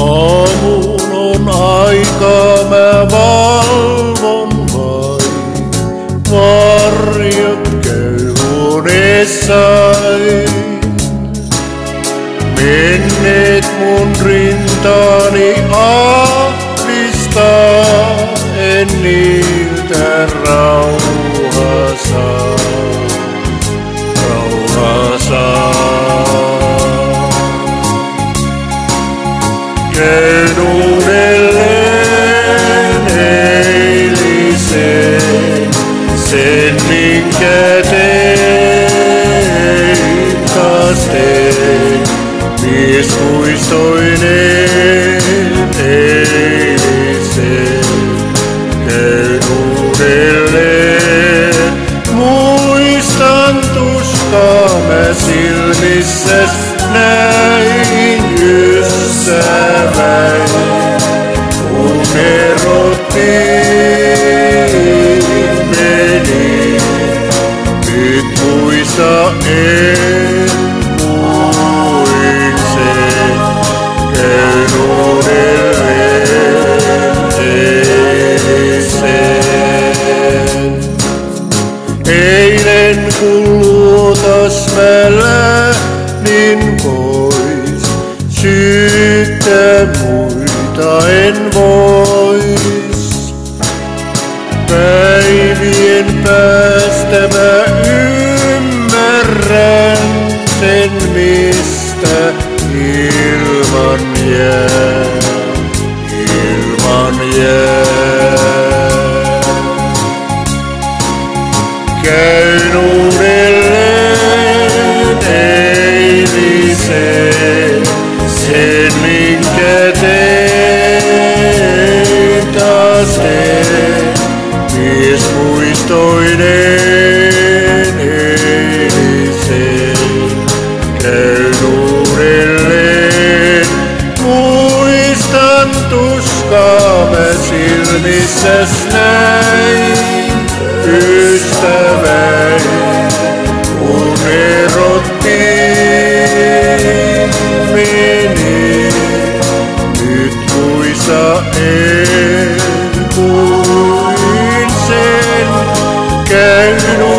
Aamun on aika, mä valvon vain. Varjot käy huoneessaan. Menneet mun ri- Käyn uudelleen eiliseen, sen minkä tein taas teen. Mies muistoinen eiliseen, käyn uudelleen. Muistan tuskaa mä silmissäs näin ystäväin. Kun erottiin meni, nyt muista en kuin sen. Käyn uudelleen eeseen. Eilen kun luotas mä lähdin pois, muita en vois. Päivien päästä mä ymmärrän sen, mistä ilman jää, ilman jää. Käyn uudelleen eiliseen, sen Toinen ylisen käyn uudelleen. Muistan tuskaa mä silmissäs näin, ystäväni, kun erottiin meni. Nyt muissa ei. qu'elle